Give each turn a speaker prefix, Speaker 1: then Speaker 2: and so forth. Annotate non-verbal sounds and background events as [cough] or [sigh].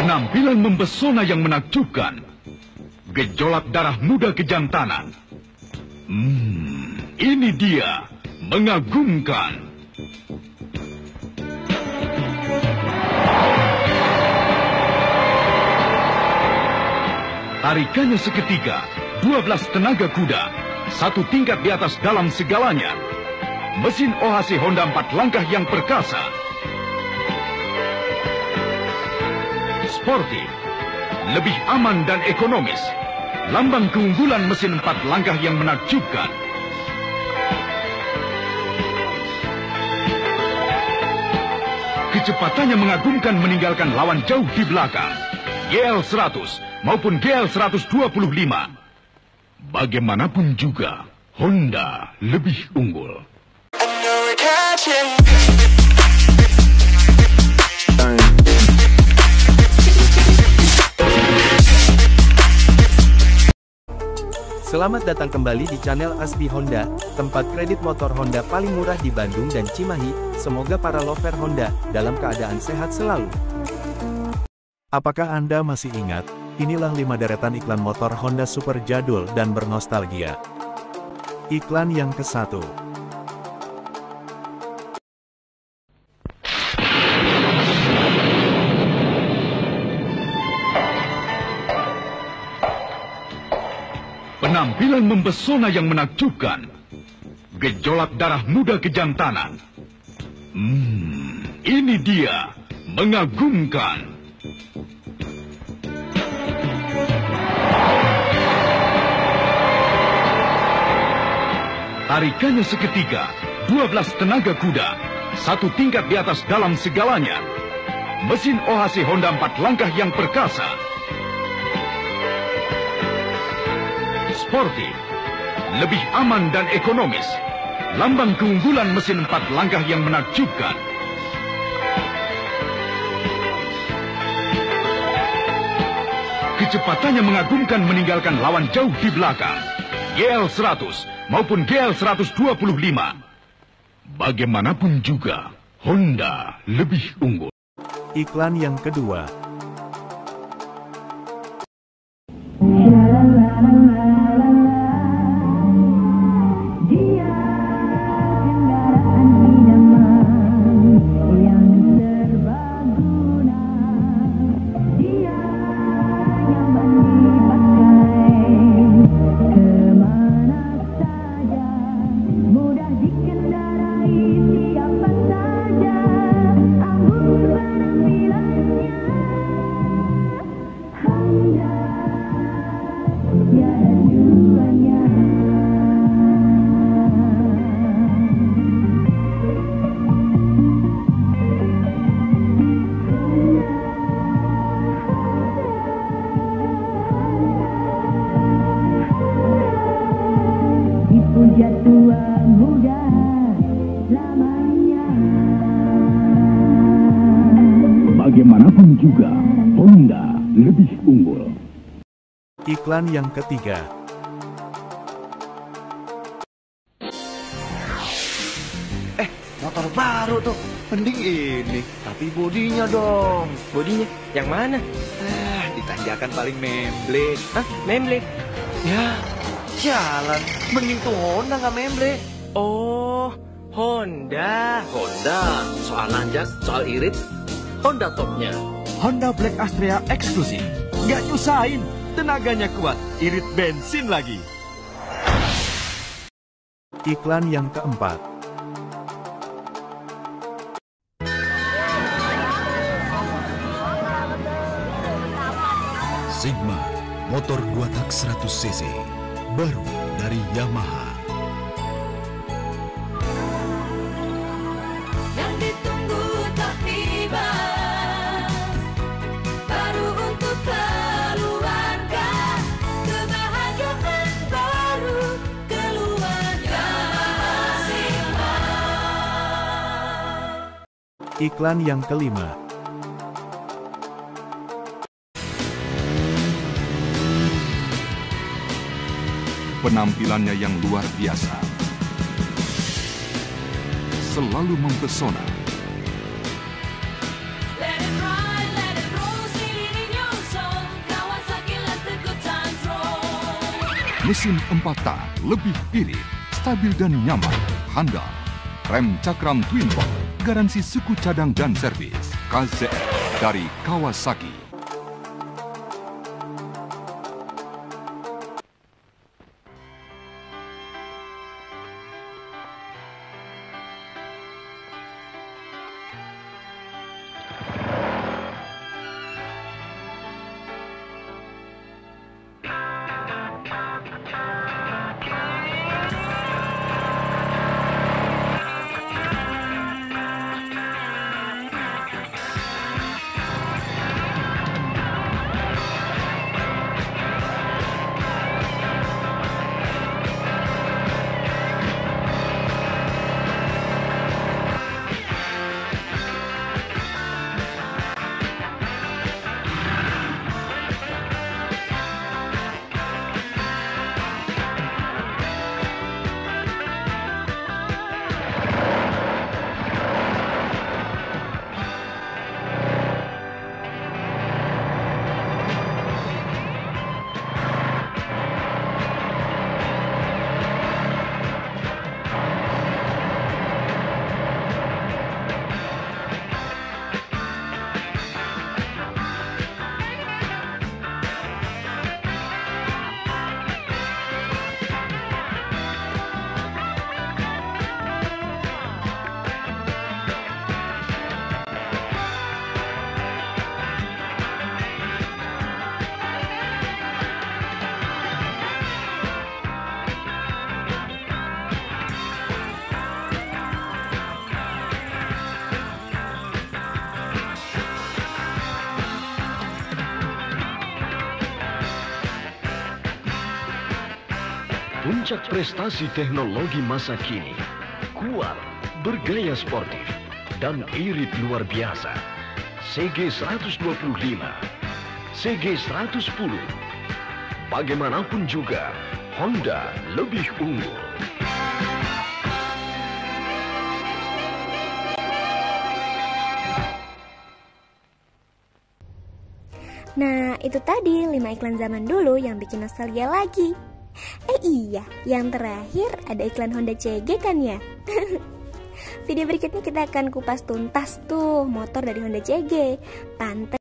Speaker 1: Penampilan mempesona yang menakjubkan. Gejolak darah muda kejantanan. Hmm, ini dia. Mengagumkan. Tarikannya seketika, 12 tenaga kuda, satu tingkat di atas dalam segalanya. Mesin OHC Honda 4 langkah yang perkasa. Sporty, lebih aman dan ekonomis. Lambang keunggulan mesin 4 langkah yang menakjubkan. Kecepatannya mengagumkan meninggalkan lawan jauh di belakang. GL 100 maupun GL 125. Bagaimanapun juga, Honda lebih unggul.
Speaker 2: Selamat datang kembali di channel Asbi Honda, tempat kredit motor Honda paling murah di Bandung dan Cimahi. Semoga para lover Honda dalam keadaan sehat selalu.
Speaker 3: Apakah Anda masih ingat? Inilah 5 deretan iklan motor Honda super jadul dan bernostalgia. Iklan yang ke-1.
Speaker 1: Penampilan mempesona yang menakjubkan. Gejolak darah muda kejantanan. Hmm, ini dia. Mengagumkan. Tarikannya seketika, 12 tenaga kuda, satu tingkat di atas dalam segalanya. Mesin OHC Honda 4 langkah yang perkasa. Sporty, lebih aman dan ekonomis. Lambang keunggulan mesin 4 langkah yang menakjubkan. Kecepatannya mengagumkan meninggalkan lawan jauh di belakang. GL 100 maupun GL 125. Bagaimanapun juga, Honda lebih unggul.
Speaker 3: Iklan yang kedua.
Speaker 4: Dia
Speaker 1: Bagaimanapun juga, Honda lebih.
Speaker 3: Iklan yang ketiga.
Speaker 5: Motor baru tuh, mending ini. Tapi bodinya dong.
Speaker 6: Bodinya yang mana?
Speaker 5: Ah, ditanjakan paling memble.
Speaker 6: Hah? Memble?
Speaker 5: Ya, jalan. Mending tuh Honda nggak memble.
Speaker 6: Oh, Honda.
Speaker 5: Honda, soal nanjak, soal irit, Honda topnya.
Speaker 7: Honda Black Astrea eksklusif. Gak nyusahin, tenaganya kuat, irit bensin lagi.
Speaker 3: Iklan yang keempat.
Speaker 8: Sigma, motor 2 tak 100 cc, baru dari Yamaha.
Speaker 3: Iklan yang kelima.
Speaker 1: Penampilannya yang luar biasa. Selalu mempesona.
Speaker 9: Mesin empat tak lebih irit, stabil dan nyaman, handal. Rem cakram Twin Box garansi suku cadang dan servis. KZR dari Kawasaki.
Speaker 10: Puncak prestasi teknologi masa kini, kuat, bergaya sportif, dan irit luar biasa. CG 125, CG 110. Bagaimanapun juga, Honda lebih unggul.
Speaker 11: Nah, itu tadi 5 iklan zaman dulu yang bikin nostalgia lagi. Eh iya, yang terakhir ada iklan Honda CG kan ya? [laughs] Video berikutnya kita akan kupas tuntas tuh motor dari Honda CG. Pantes